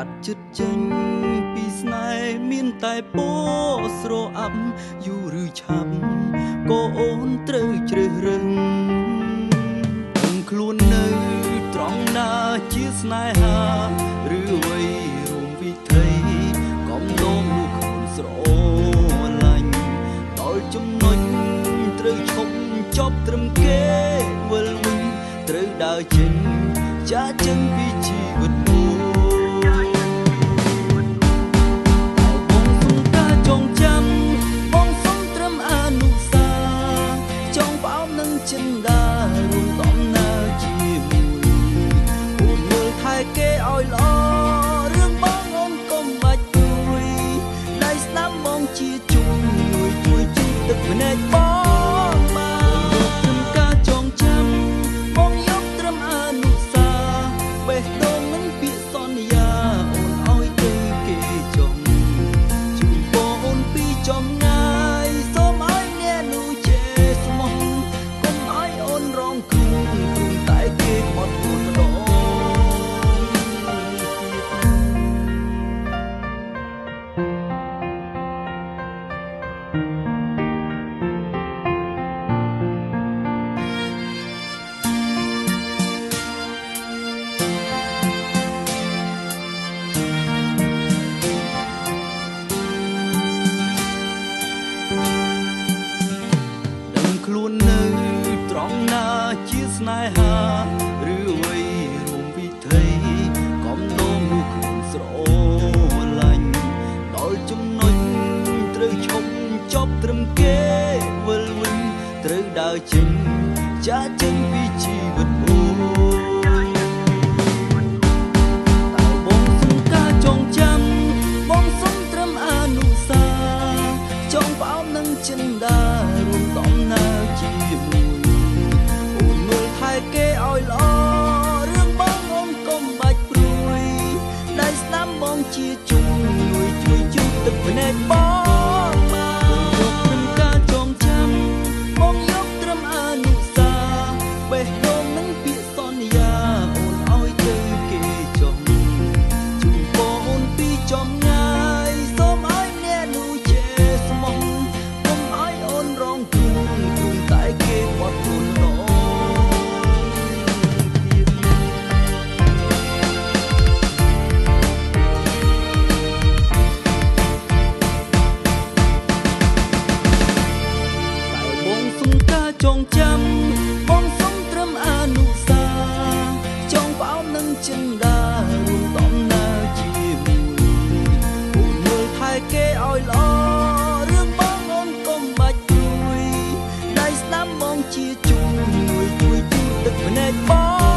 កាត់ចិត្តចេញពីស្នេហ៍មានតែពោស្រអាប់យូរឬឆាប់ក៏អូនត្រូវជ្រើសរើសដឹងខ្លួននៅត្រង់ណាជាស្នេហាឬអ្វីរួមវិថីកំឡងលោកខ្លួនស្រឡាញ់ដល់ចំណុចត្រូវឈប់ចប់ត្រឹមគេវិលវិញត្រូវដើរចេញចាចេញពីជីវិត ចិនដារួមដំណើរជាមួយអូនមើលថែគេឲ្យល្អរឿងបងអូនកុំបាច់ព្រួយដៃស្ដាំបងជាជួយជួយជួយទឹកភ្នែកបង ស្នេហាឬអ្វីរួមវិថីកំណោមនោះខ្លួនស្រឡាញ់ដល់ចំណុចត្រូវឈប់ចប់ត្រឹមគេវិលវិញត្រូវដើរចេញចាចេញពីជីវិត ភ្ងចងចាំបងសុំត្រឹមអនុសាចងផ្អោបនឹងចិនដារួមដំណើរជាមួយអូនមើលថែគេឲ្យល្អរឿងបងអូនកុំបាច់ព្រួយដៃស្ដាំបងជាជួយជួយជួយទឹកភ្នែកបង